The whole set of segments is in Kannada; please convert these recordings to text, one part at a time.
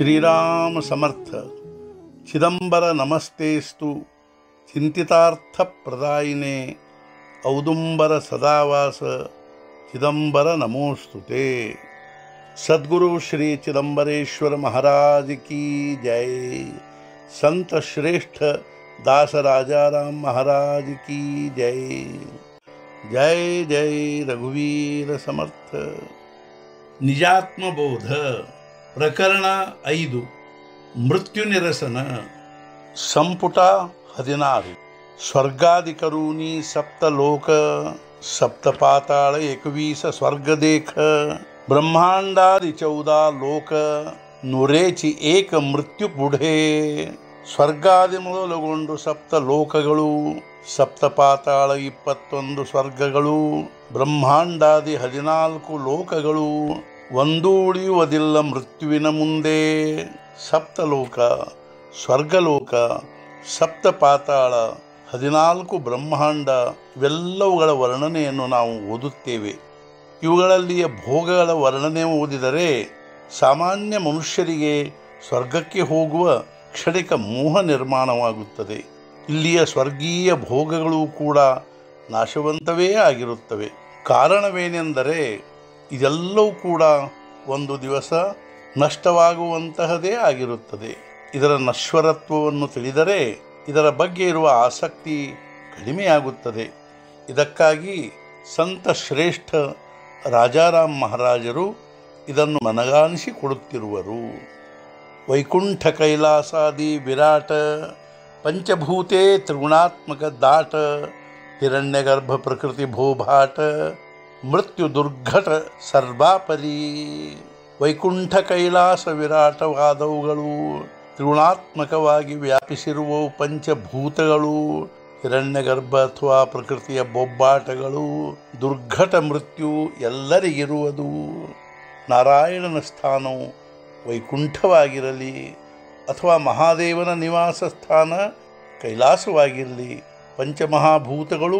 श्रीराम समर्थ चिदंबर नमस्तेस्तु चिंतितार्थ प्रदायिने औदुंबर सदावास। चिदंबर नमोस्तुते सद्गुरु श्री चिदंबरेश्वर महाराज की जय। संत श्रेष्ठ दास राजा राम महाराज की जय। जय जय रघुवीर समर्थ। निजात्मबोध। ಪ್ರಕರಣ ಐದು. ಮೃತ್ಯು ನಿರಸನ. ಸಂಪುಟ ಹದಿನಾರು. ಸ್ವರ್ಗಾಧಿಕರೂನಿ ಸಪ್ತಲೋಕ ಸಪ್ತಪಾತಾಳ ಏಕವೀಸ ಸ್ವರ್ಗದೇಖ ಬ್ರಹ್ಮಾಂಡಾದಿ ಚೌದಾ ಲೋಕ, ನುರೇಚಿ ಏಕ ಮೃತ್ಯು ಪುಢೇ ಸ್ವರ್ಗಾದಿ ಮೊದಲುಗೊಂಡು ಸಪ್ತ ಲೋಕಗಳು ಸಪ್ತಪಾತಾಳ ಇಪ್ಪತ್ತೊಂದು ಸ್ವರ್ಗಗಳು, ಬ್ರಹ್ಮಾಂಡಾದಿ ಹದಿನಾಲ್ಕು ಲೋಕಗಳು. ಒಂದೂ ಉಳಿಯುವುದಿಲ್ಲ ಮೃತ್ಯುವಿನ ಮುಂದೆ. ಸಪ್ತಲೋಕ, ಸ್ವರ್ಗಲೋಕ ಸಪ್ತ ಪಾತಾಳ ಹದಿನಾಲ್ಕು ಬ್ರಹ್ಮಾಂಡ, ಇವೆಲ್ಲವುಗಳ ವರ್ಣನೆಯನ್ನು ನಾವು ಓದುತ್ತೇವೆ. ಇವುಗಳಲ್ಲಿಯ ಭೋಗಗಳ ವರ್ಣನೆ ಓದಿದರೆ ಸಾಮಾನ್ಯ ಮನುಷ್ಯರಿಗೆ ಸ್ವರ್ಗಕ್ಕೆ ಹೋಗುವ ಕ್ಷಣಿಕ ಮೋಹ ನಿರ್ಮಾಣವಾಗುತ್ತದೆ. ಇಲ್ಲಿಯ ಸ್ವರ್ಗೀಯ ಭೋಗಗಳು ಕೂಡ ನಾಶವಂತವೇ ಆಗಿರುತ್ತವೆ. ಕಾರಣವೇನೆಂದರೆ ಇದೆಲ್ಲವೂ ಕೂಡ ಒಂದು ದಿವಸ ನಷ್ಟವಾಗುವಂತಹದೇ ಆಗಿರುತ್ತದೆ. ಇದರ ನಶ್ವರತ್ವವನ್ನು ತಿಳಿದರೆ ಇದರ ಬಗ್ಗೆ ಇರುವ ಆಸಕ್ತಿ ಕಡಿಮೆಯಾಗುತ್ತದೆ. ಇದಕ್ಕಾಗಿ ಸಂತ ಶ್ರೇಷ್ಠ ರಾಜಾರಾಮ್ ಮಹಾರಾಜರು ಇದನ್ನು ಮನಗಾಣಿಸಿಕೊಡುತ್ತಿರುವರು ವೈಕುಂಠ ಕೈಲಾಸಾದಿ ವಿರಾಟ, ಪಂಚಭೂತೆ ತ್ರಿಗುಣಾತ್ಮಕ ದಾಟ, ಹಿರಣ್ಯಗರ್ಭ ಪ್ರಕೃತಿ ಭೂಭಾಟ ಮೃತ್ಯು ದುರ್ಘಟ ಸರ್ವಾಪರಿ. ವೈಕುಂಠ ಕೈಲಾಸ ವಿರಾಟವಾದವುಗಳು ತ್ರಿಗುಣಾತ್ಮಕವಾಗಿ ವ್ಯಾಪಿಸಿರುವ ಪಂಚಭೂತಗಳು. ಹಿರಣ್ಯಗರ್ಭ ಅಥವಾ ಪ್ರಕೃತಿಯ ಬೊಬ್ಬಾಟಗಳು ದುರ್ಘಟ ಮೃತ್ಯು ಎಲ್ಲರಿಗಿರುವುದು. ನಾರಾಯಣನ ಸ್ಥಾನವು ವೈಕುಂಠವಾಗಿರಲಿ ಅಥವಾ ಮಹಾದೇವನ ನಿವಾಸ ಸ್ಥಾನ ಕೈಲಾಸವಾಗಿರಲಿ. ಪಂಚಮಹಾಭೂತಗಳು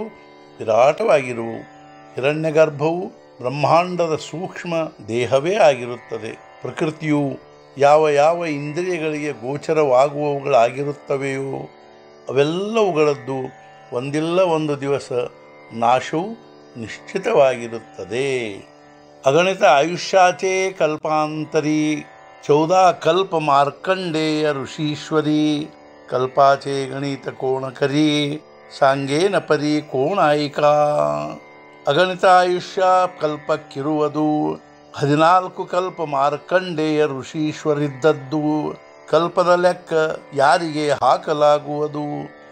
ವಿರಾಟವಾಗಿರುವು. ಹಿರಣ್ಯಗರ್ಭವು ಬ್ರಹ್ಮಾಂಡದ ಸೂಕ್ಷ್ಮ ದೇಹವೇ ಆಗಿರುತ್ತದೆ. ಪ್ರಕೃತಿಯು ಯಾವ ಯಾವ ಇಂದ್ರಿಯಗಳಿಗೆ ಗೋಚರವಾಗುವವುಗಳಾಗಿರುತ್ತವೆಯೋ ಅವೆಲ್ಲವುಗಳದ್ದು ಒಂದಿಲ್ಲ ಒಂದು ದಿವಸ ನಾಶವು ನಿಶ್ಚಿತವಾಗಿರುತ್ತದೆ. ಅಗಣಿತ ಆಯುಷ್ಯಾಚೇ ಕಲ್ಪಾಂತರಿ, ಚೌದಾ ಕಲ್ಪ ಮಾರ್ಕಂಡೇಯ ಋಷೀಶ್ವರಿ, ಕಲ್ಪಾಚೆ ಗಣಿತ ಕೋಣಕರಿ, ಸಾಂಗೇನ ಪರಿ ಕೋಣಾಯಿಕಾ. ಅಗಣಿತ ಆಯುಷ್ಯ ಕಲ್ಪಕ್ಕಿರುವುದು. ಹದಿನಾಲ್ಕು ಕಲ್ಪ ಮಾರ್ಕಂಡೇಯ ಋಷೀಶ್ವರಿದ್ದದ್ದು. ಕಲ್ಪದ ಲೆಕ್ಕ ಯಾರಿಗೆ ಹಾಕಲಾಗುವುದು?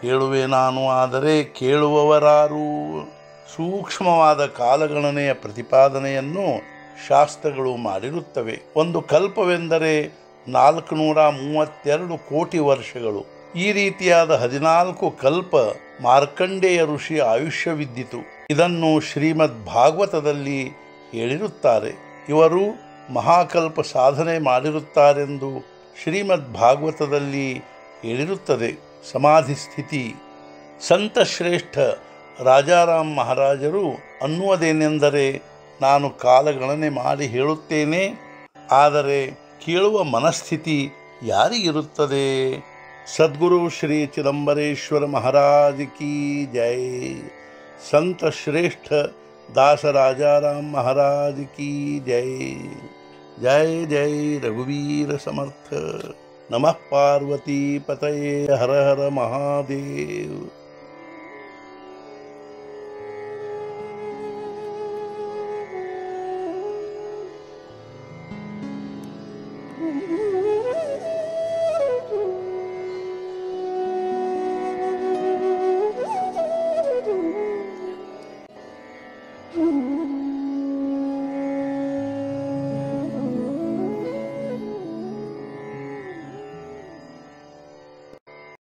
ಹೇಳುವೆ ನಾನು, ಆದರೆ ಕೇಳುವವರಾರು. ಸೂಕ್ಷ್ಮವಾದ ಕಾಲಗಣನೆಯ ಪ್ರತಿಪಾದನೆಯನ್ನು ಶಾಸ್ತ್ರಗಳು ಮಾಡಿರುತ್ತವೆ. ಒಂದು ಕಲ್ಪವೆಂದರೆ ನಾಲ್ಕು ನೂರ ಮೂವತ್ತೆರಡು ಕೋಟಿ ವರ್ಷಗಳು. ಈ ರೀತಿಯಾದ ಹದಿನಾಲ್ಕು ಕಲ್ಪ ಮಾರ್ಕಂಡೇಯ ಋಷಿ ಆಯುಷ್ಯವಿದ್ದಿತು. ಇದನ್ನು ಶ್ರೀಮದ್ ಭಾಗವತದಲ್ಲಿ ಹೇಳಿರುತ್ತಾರೆ. ಇವರು ಮಹಾಕಲ್ಪ ಸಾಧನೆ ಮಾಡಿರುತ್ತಾರೆಂದು ಶ್ರೀಮದ್ ಭಾಗವತದಲ್ಲಿ ಹೇಳಿರುತ್ತದೆ. ಸಮಾಧಿ ಸ್ಥಿತಿ. ಸಂತ ಶ್ರೇಷ್ಠ ರಾಜಾರಾಮ್ ಮಹಾರಾಜರು ಅನ್ನುವುದೇನೆಂದರೆ ನಾನು ಕಾಲಗಣನೆ ಮಾಡಿ ಹೇಳುತ್ತೇನೆ, ಆದರೆ ಕೇಳುವ ಮನಸ್ಥಿತಿ ಯಾರಿಗಿರುತ್ತದೆ ಸದ್ಗುರು ಶ್ರೀ ಚಿದಂಬರೇಶ್ವರ ಮಹಾರಾಜ ಕೀ ಜೈ. संत श्रेष्ठ दास राजा राम महाराज की जय। जय जय रघुवीर समर्थ। नमः पार्वती पतये हर हर महादेव।